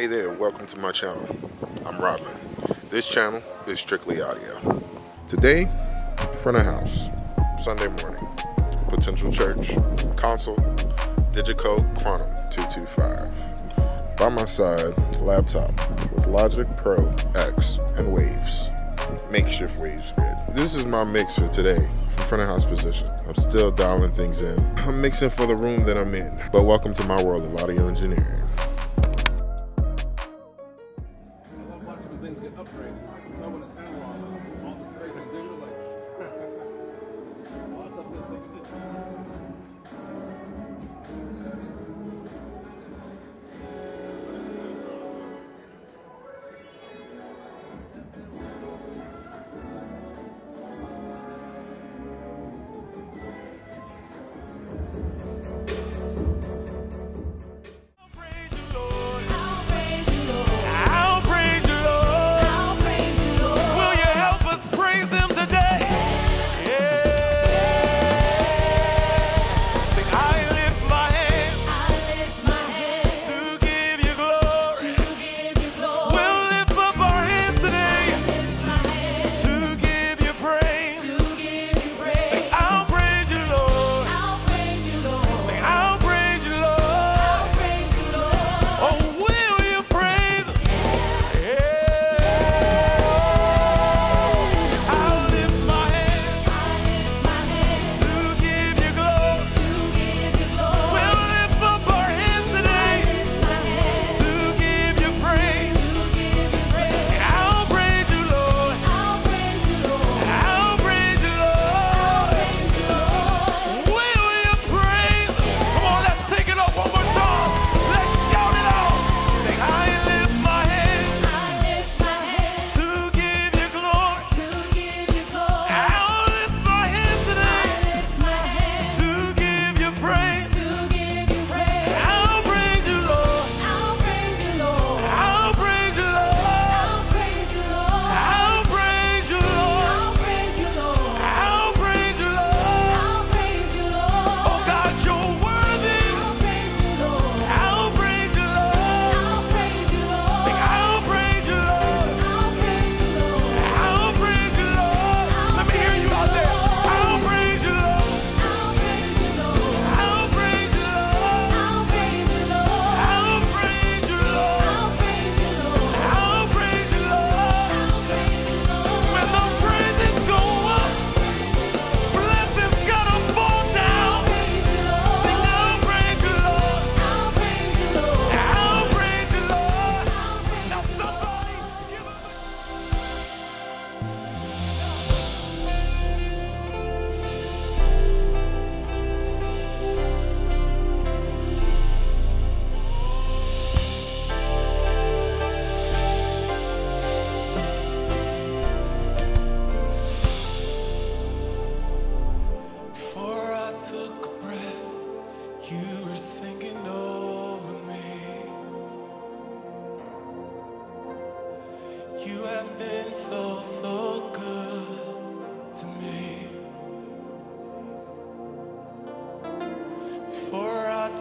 Hey there, welcome to my channel. I'm Rodlin. This channel is strictly audio. Today, front of house, Sunday morning, Potential Church, console, Digico Quantum 225. By my side, laptop with Logic Pro X and Waves, makeshift Waves grid. This is my mix for today from front of house position. I'm still dialing things in. I'm mixing for the room that I'm in. But welcome to my world of audio engineering.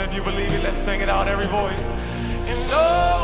on, if you believe it, let's sing it out, every voice. And oh,